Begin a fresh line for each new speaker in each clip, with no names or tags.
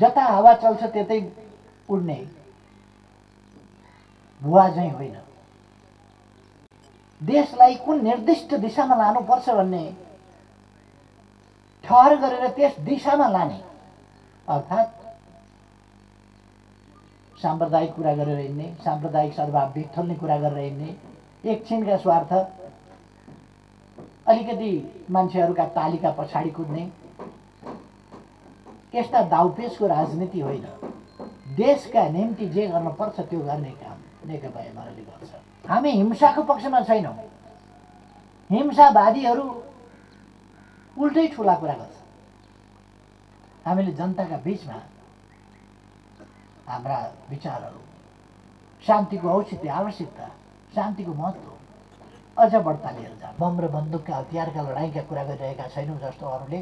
जता हावा चल्छ त्यतै उड्ने। भुवा झैँ होइन। देशलाई कुन निर्दिष्ट दिशामा लानुपर्छ भन्ने ठहर गरेर त्यस दिशामा लाने। अर्थात् साम्प्रदायिक कुरा गरेर हिँड्ने साम्प्रदायिक सद्भाव बिथल्ने कुरा गरेर हिँड्ने एकछिनका स्वार्थ अलिकति मान्छेहरूका तालिका पछाडि कुद्ने। यस्ता दाउपेचको राजनीति होइन। देशका निम्ति जे गर्नुपर्छ त्यो गर्ने काम नेकपा एमाले गर्छ। हामी हिंसाको पक्षमा छैनौँ। हिंसावादीहरू उल्टै ठुला कुरा गर्छ। हामीले जनताका बिचमा हाम्रा विचारहरू शान्तिको औचित्य आवश्यकता शान्तिको महत्त्व अझ बढ्ता लिएर जान्छ बम र बन्दुकका हतियारका लडाइँका कुरा गरिरहेका छैनौँ जस्तो अरूले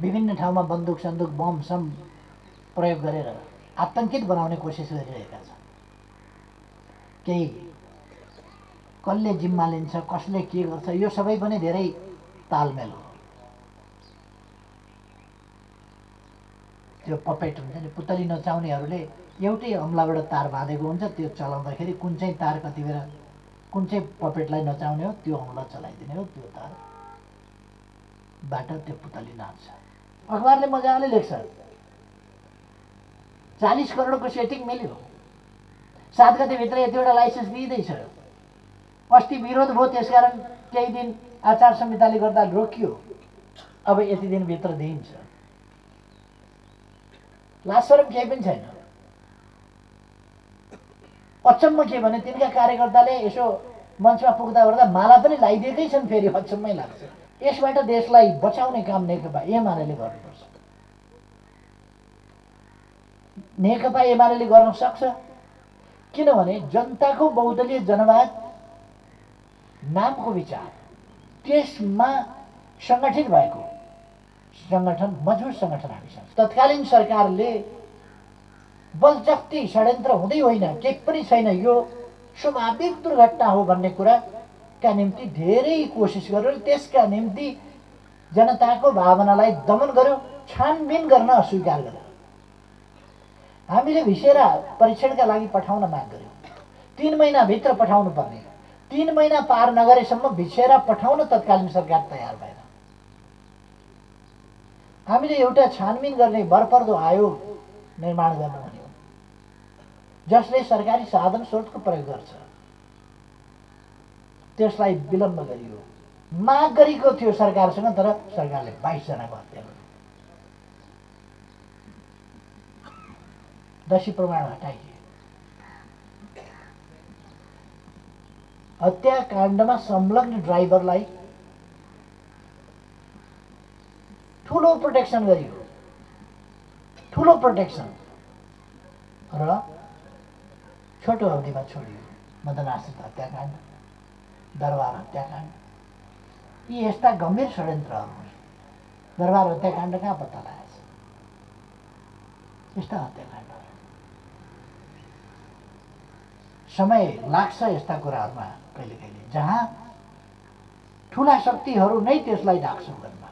विभिन्न ठाउँमा बन्दुक सन्दुक बम सम प्रयोग गरेर आतङ्कित बनाउने कोसिस गरिरहेका छन्। केही कसले जिम्मा लिन्छ कसले के गर्छ यो सबै पनि धेरै तालमेल हो। त्यो पपेट हुन्छ नि पुतली नचाउनेहरूले एउटै अम्लाबाट तार बाँधेको हुन्छ त्यो चलाउँदाखेरि कुन चाहिँ तार कति बेला कुन चाहिँ पपेटलाई नचाउने हो त्यो अम्ला चलाइदिने हो त्यो तारबाट त्यो पुतली नाच्छ अखबारले मजाले लेख्छ। चालिस करोडको सेटिङ मिल्यो। सात गतिभित्र यतिवटा लाइसेन्स दिइँदैछ। अस्ति विरोध भयो त्यसकारण केही दिन आचार संहिताले गर्दा रोकियो। अब यति दिनभित्र दिइन्छ। लासरम केही पनि छैन। अचम्म के भने तिनका कार्यकर्ताले यसो मञ्चमा पुग्दा ओर्दा माला पनि लगाइदिएकै छन् फेरि अचम्मै लाग्छ। यसबाट देशलाई बचाउने काम नेकपा एमाले गर्नुपर्छ। नेकपा एमाले गर्न सक्छ। किनभने जनताको बहुदलीय जनवाद नामको विचार त्यसमा सङ्गठित भएको सङ्गठन मजबुत सङ्गठन हामीसँग तत्कालीन सरकारले बलजफ्ती षड्यन्त्र हुँदै होइन केही पनि छैन। यो स्वाभाविक दुर्घटना हो भन्ने कुराका निम्ति धेरै कोसिस गर्यो त्यसका निम्ति जनताको भावनालाई दमन गर्यो छानबिन गर्न अस्वीकार गर्यो। हामीले भिसेरा परीक्षणका लागि पठाउन माग गर्यौँ। तिन महिनाभित्र पठाउनु पर्ने। तिन महिना पार नगरेसम्म भिसेरा पठाउन तत्कालीन सरकार तयार भएन। हामीले एउटा छानबिन गर्ने भरपर्दो आयोग निर्माण गर्नु भन्यो। जसले सरकारी साधन स्रोतको प्रयोग गर्छ। त्यसलाई विलम्ब गरियो। माग गरेको थियो सरकारसँग तर सरकारले बाइसजनाको हत्या गर्यो। दशी प्रमाण हटाइए हत्याकाण्डमा संलग्न ड्राइभरलाई ठुलो प्रोटेक्सन गरियो। ठुलो प्रोटेक्सन र छोटो अवधिमा छोडियो। मदन आश्रित हत्याकाण्ड। दरबार हत्याकाण्ड यी यस्ता गम्भीर षड्यन्त्रहरू दरबार हत्याकाण्ड कहाँ पत्ता लगाएछ यस्ता हत्याकाण्डहरू समय लाग्छ यस्ता कुराहरूमा कहिले कहिले जहाँ ठुला शक्तिहरू नै त्यसलाई ढाक्छौँ गर्न